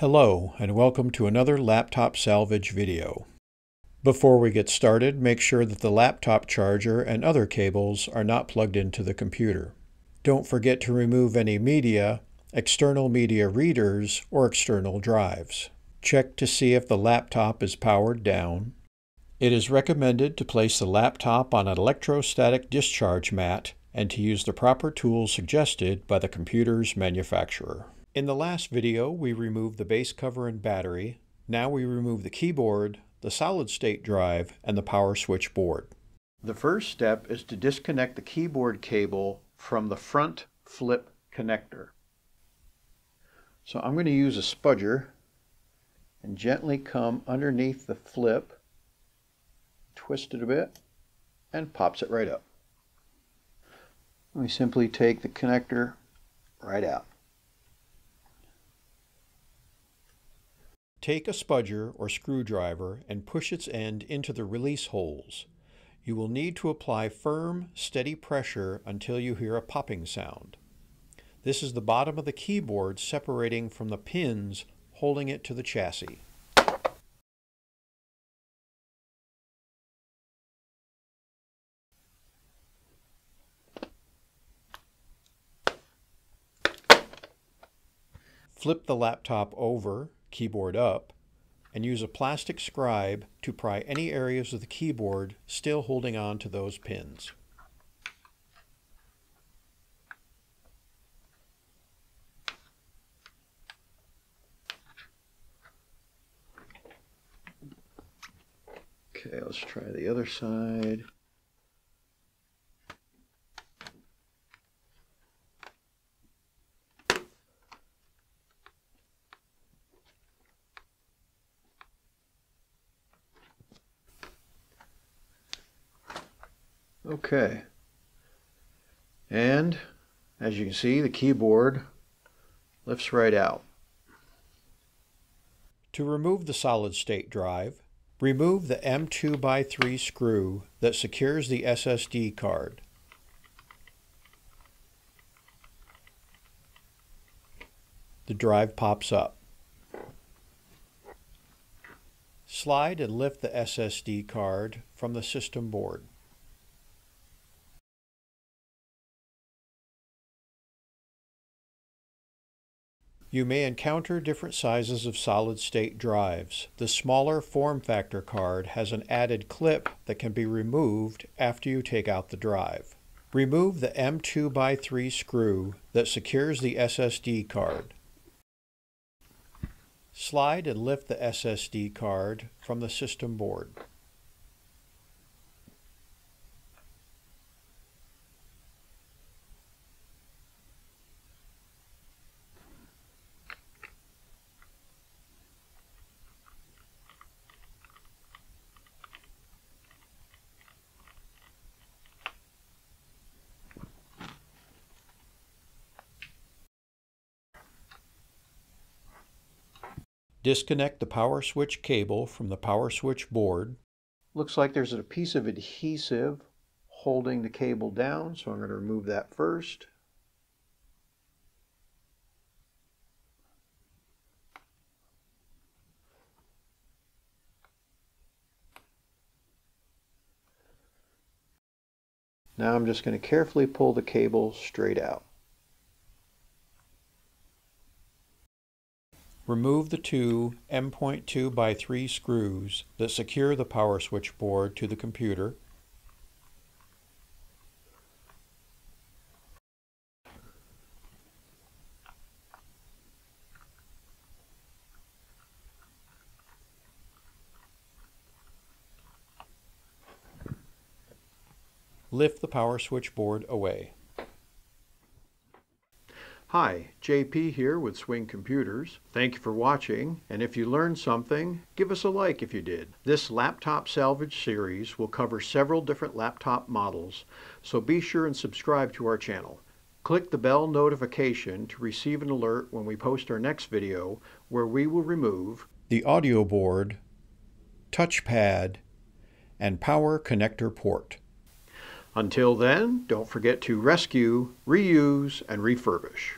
Hello and welcome to another laptop salvage video. Before we get started, make sure that the laptop charger and other cables are not plugged into the computer. Don't forget to remove any media, external media readers, or external drives. Check to see if the laptop is powered down. It is recommended to place the laptop on an electrostatic discharge mat and to use the proper tools suggested by the computer's manufacturer. In the last video, we removed the base cover and battery. Now we remove the keyboard, the solid-state drive, and the power switch board. The first step is to disconnect the keyboard cable from the front flip connector. So I'm going to use a spudger and gently come underneath the flip, twist it a bit, and pops it right up. We simply take the connector right out. Take a spudger or screwdriver and push its end into the release holes. You will need to apply firm, steady pressure until you hear a popping sound. This is the bottom of the keyboard separating from the pins holding it to the chassis. Flip the laptop over keyboard up, and use a plastic scribe to pry any areas of the keyboard still holding on to those pins. Okay, let's try the other side. Okay. And as you can see, the keyboard lifts right out. To remove the solid state drive, remove the M2 by 3 screw that secures the SSD card. The drive pops up. Slide and lift the SSD card from the system board. You may encounter different sizes of solid-state drives. The smaller form factor card has an added clip that can be removed after you take out the drive. Remove the M2 by 3 screw that secures the SSD card. Slide and lift the SSD card from the system board. Disconnect the power switch cable from the power switch board. Looks like there's a piece of adhesive holding the cable down, so I'm going to remove that first. Now I'm just going to carefully pull the cable straight out. Remove the two M.2 by 3 screws that secure the power switch board to the computer. Lift the power switch board away. Hi, JP here with Swing Computers. Thank you for watching, and if you learned something, give us a like if you did. This laptop salvage series will cover several different laptop models, so be sure and subscribe to our channel. Click the bell notification to receive an alert when we post our next video where we will remove the audio board, touchpad, and power connector port. Until then, don't forget to rescue, reuse, and refurbish.